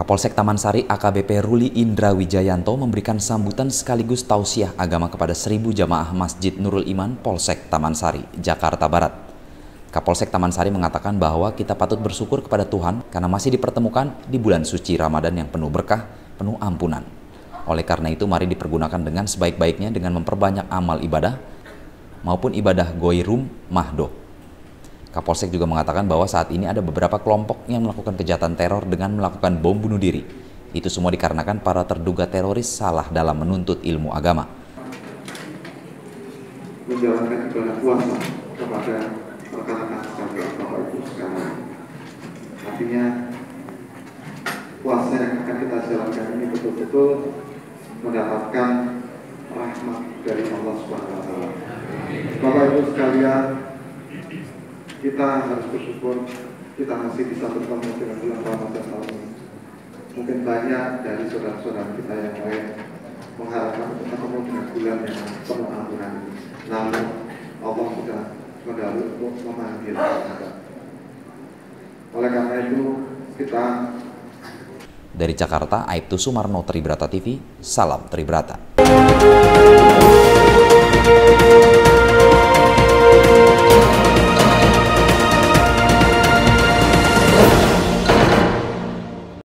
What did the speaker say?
Kapolsek Taman Sari AKBP Ruli Indra Wijayanto memberikan sambutan sekaligus tausiah agama kepada seribu jamaah Masjid Nurul Iman Polsek Taman Sari, Jakarta Barat. Kapolsek Taman Sari mengatakan bahwa kita patut bersyukur kepada Tuhan karena masih dipertemukan di bulan suci Ramadan yang penuh berkah, penuh ampunan. Oleh karena itu mari dipergunakan dengan sebaik-baiknya dengan memperbanyak amal ibadah maupun ibadah goirum mahdoh Kapolsek juga mengatakan bahwa saat ini ada beberapa kelompok yang melakukan kejahatan teror dengan melakukan bom bunuh diri. Itu semua dikarenakan para terduga teroris salah dalam menuntut ilmu agama. Menjalankan ibadah puasa kepada rekan-rekan Bapak Ibu sekalian. Artinya puasa yang akan kita jalankan ini betul-betul mendapatkan rahmat dari Allah Subhanahu wa taala. Bapak Ibu sekalian, kita harus bersyukur kita masih bisa bertemu dengan bulan Ramadan tahun ini. Mungkin banyak dari saudara-saudara kita yang lain mengharapkan untuk ketemu dengan bulan yang penuh ampunan. Namun Allah sudah mendahului untuk memanggil kita. Oleh karena itu kita dari Jakarta, Aibtu Sumarno Tribrata TV, salam Tribrata.